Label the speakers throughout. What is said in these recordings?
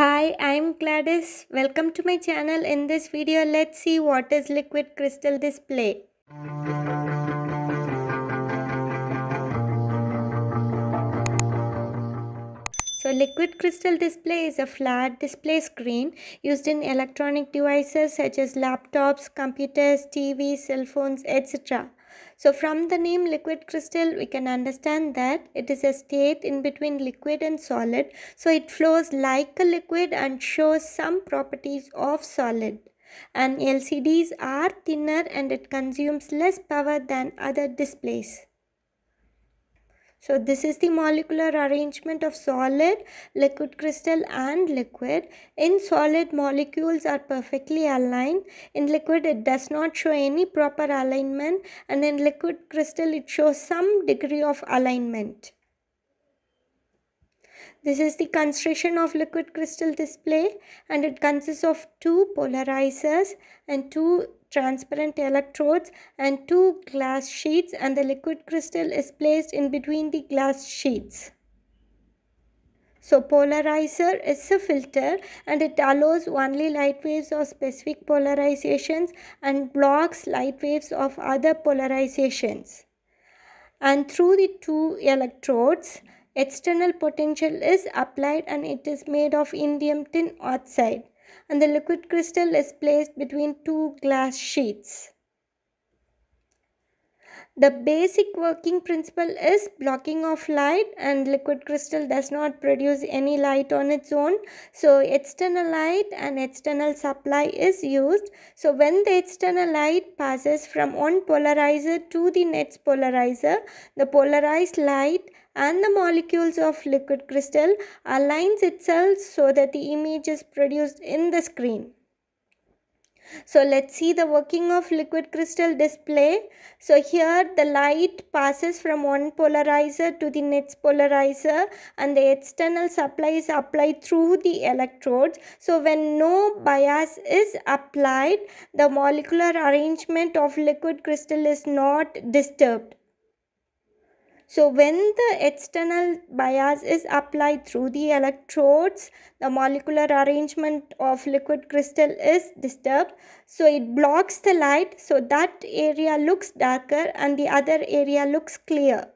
Speaker 1: Hi, I'm Gladys. Welcome to my channel. In this video, let's see what is liquid crystal display. So liquid crystal display is a flat display screen used in electronic devices such as laptops, computers, TVs, cell phones, etc. So from the name liquid crystal, we can understand that it is a state in between liquid and solid. So it flows like a liquid and shows some properties of solid. And LCDs are thinner and it consumes less power than other displays. So this is the molecular arrangement of solid, liquid crystal and liquid. In solid, molecules are perfectly aligned. In liquid, it does not show any proper alignment and in liquid crystal, it shows some degree of alignment. This is the construction of liquid crystal display and it consists of two polarizers and two transparent electrodes and two glass sheets and the liquid crystal is placed in between the glass sheets. So polarizer is a filter and it allows only light waves of specific polarizations and blocks light waves of other polarizations. And through the two electrodes, external potential is applied and it is made of indium tin oxide and the liquid crystal is placed between two glass sheets. The basic working principle is blocking of light and liquid crystal does not produce any light on its own. So external light and external supply is used. So when the external light passes from one polarizer to the next polarizer, the polarized light and the molecules of liquid crystal aligns itself so that the image is produced in the screen. So let's see the working of liquid crystal display. So here the light passes from one polarizer to the next polarizer and the external supply is applied through the electrodes. So when no bias is applied, the molecular arrangement of liquid crystal is not disturbed. So when the external bias is applied through the electrodes, the molecular arrangement of liquid crystal is disturbed. So it blocks the light so that area looks darker and the other area looks clear.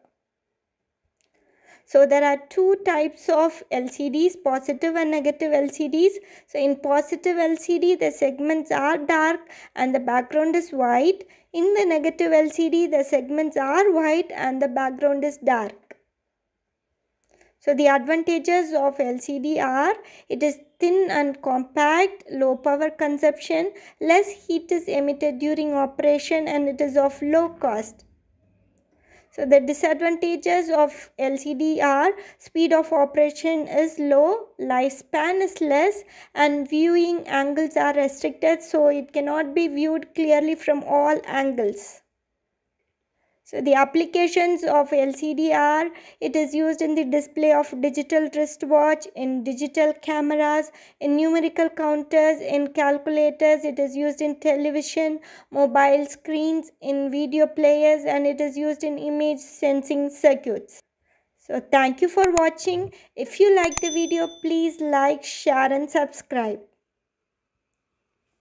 Speaker 1: So there are two types of LCDs, positive and negative LCDs. So in positive LCD, the segments are dark and the background is white. In the negative LCD, the segments are white and the background is dark. So the advantages of LCD are it is thin and compact, low power consumption, less heat is emitted during operation and it is of low cost. So the disadvantages of LCD are speed of operation is low, lifespan is less and viewing angles are restricted so it cannot be viewed clearly from all angles. So the applications of LCD are it is used in the display of digital wristwatch, in digital cameras, in numerical counters, in calculators, it is used in television, mobile screens, in video players and it is used in image sensing circuits. So thank you for watching. If you like the video, please like, share and subscribe.